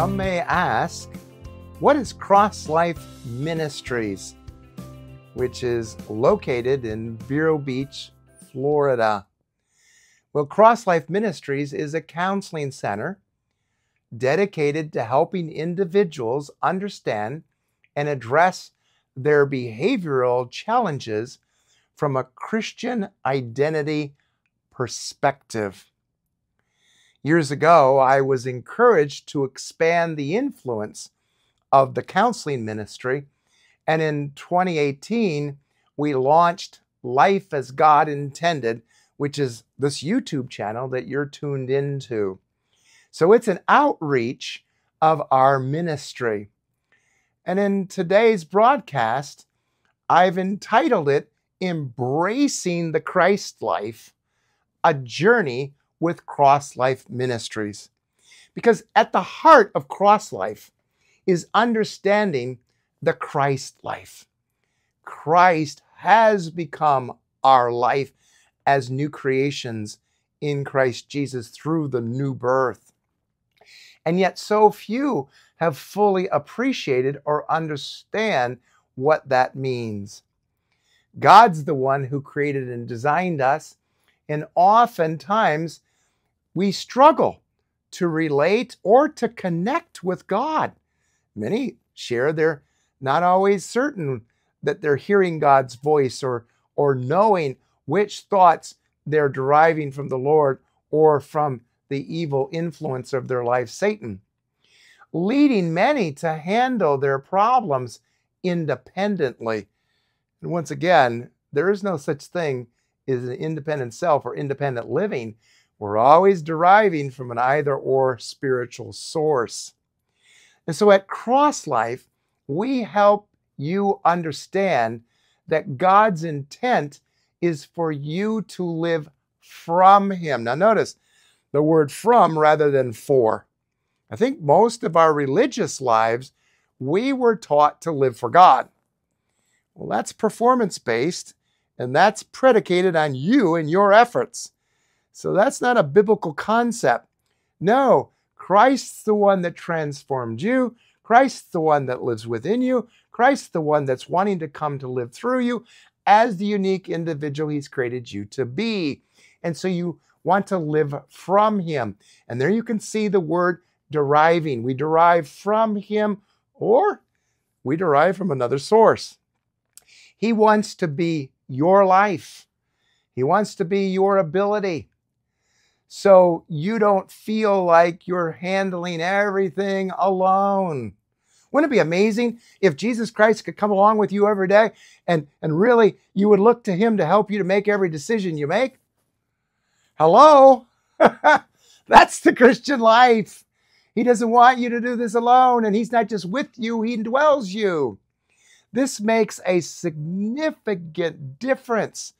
Some may ask, what is CrossLife Ministries, which is located in Vero Beach, Florida? Well, CrossLife Ministries is a counseling center dedicated to helping individuals understand and address their behavioral challenges from a Christian identity perspective. Years ago, I was encouraged to expand the influence of the counseling ministry, and in 2018, we launched Life as God Intended, which is this YouTube channel that you're tuned into. So it's an outreach of our ministry. And in today's broadcast, I've entitled it Embracing the Christ Life, a journey with CrossLife Ministries. Because at the heart of CrossLife is understanding the Christ life. Christ has become our life as new creations in Christ Jesus through the new birth. And yet, so few have fully appreciated or understand what that means. God's the one who created and designed us, and oftentimes we struggle to relate or to connect with God. Many share they're not always certain that they're hearing God's voice or, or knowing which thoughts they're deriving from the Lord or from the evil influence of their life, Satan, leading many to handle their problems independently. And once again, there is no such thing as an independent self or independent living. We're always deriving from an either or spiritual source. And so at CrossLife, we help you understand that God's intent is for you to live from Him. Now, notice the word from rather than for. I think most of our religious lives, we were taught to live for God. Well, that's performance based, and that's predicated on you and your efforts. So that's not a biblical concept. No, Christ's the one that transformed you. Christ's the one that lives within you. Christ's the one that's wanting to come to live through you as the unique individual he's created you to be. And so you want to live from him. And there you can see the word deriving. We derive from him or we derive from another source. He wants to be your life. He wants to be your ability so you don't feel like you're handling everything alone. Wouldn't it be amazing if Jesus Christ could come along with you every day and, and really you would look to him to help you to make every decision you make? Hello? That's the Christian life. He doesn't want you to do this alone, and he's not just with you, he indwells you. This makes a significant difference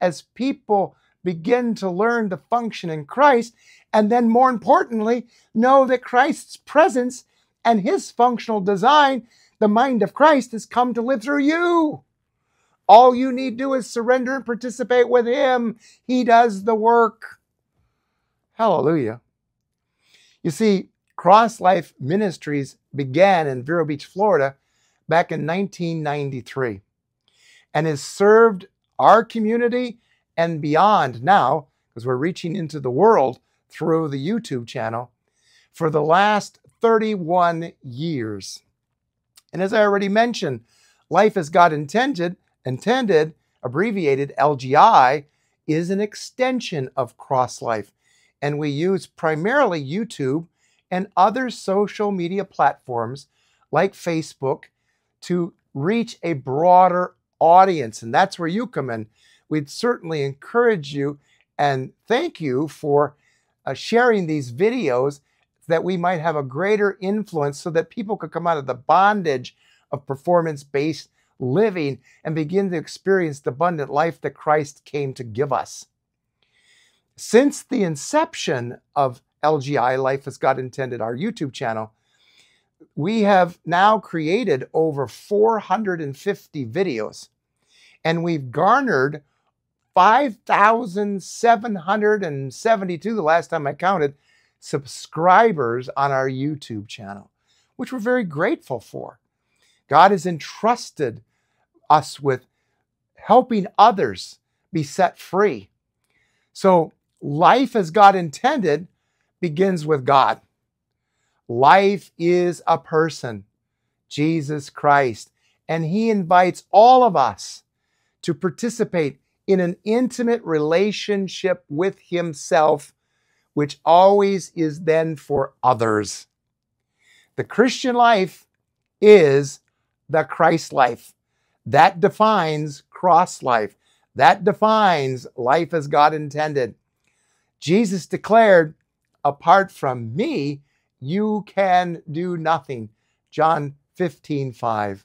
as people begin to learn to function in Christ, and then more importantly, know that Christ's presence and his functional design, the mind of Christ, has come to live through you. All you need to do is surrender and participate with him. He does the work. Hallelujah. You see, CrossLife Ministries began in Vero Beach, Florida back in 1993 and has served our community and beyond now, because we're reaching into the world through the YouTube channel, for the last 31 years. And as I already mentioned, Life as God intended, intended, abbreviated LGI, is an extension of CrossLife. And we use primarily YouTube and other social media platforms like Facebook to reach a broader audience. And that's where you come in we'd certainly encourage you and thank you for uh, sharing these videos that we might have a greater influence so that people could come out of the bondage of performance based living and begin to experience the abundant life that Christ came to give us. Since the inception of LGI, Life as God Intended, our YouTube channel, we have now created over 450 videos and we've garnered 5,772, the last time I counted, subscribers on our YouTube channel, which we're very grateful for. God has entrusted us with helping others be set free. So, life as God intended begins with God. Life is a person, Jesus Christ, and He invites all of us to participate in an intimate relationship with Himself, which always is then for others. The Christian life is the Christ life. That defines cross life. That defines life as God intended. Jesus declared, Apart from me, you can do nothing. John 15, 5.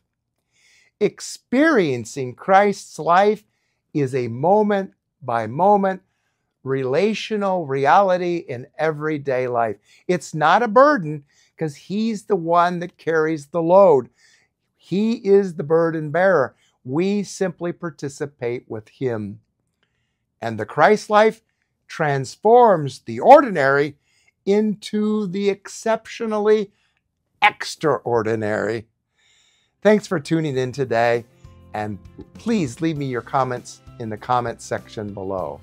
Experiencing Christ's life is a moment by moment relational reality in everyday life. It's not a burden because He's the one that carries the load. He is the burden bearer. We simply participate with Him. And the Christ life transforms the ordinary into the exceptionally extraordinary. Thanks for tuning in today, and please leave me your comments in the comments section below.